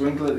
Swinglet